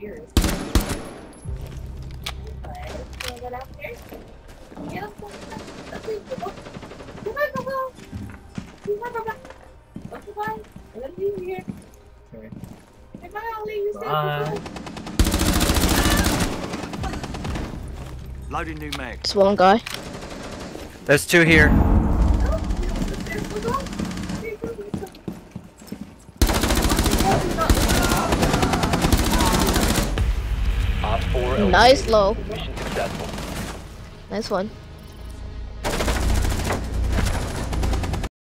years. But, go down there. Yeah, go down. Goodbye, Coco. Goodbye, Goodbye. I'm you here. Okay. Goodbye, I'll you. Bye. Loading new mag. It's one guy. There's two here. Nice low. Mission successful. Nice one.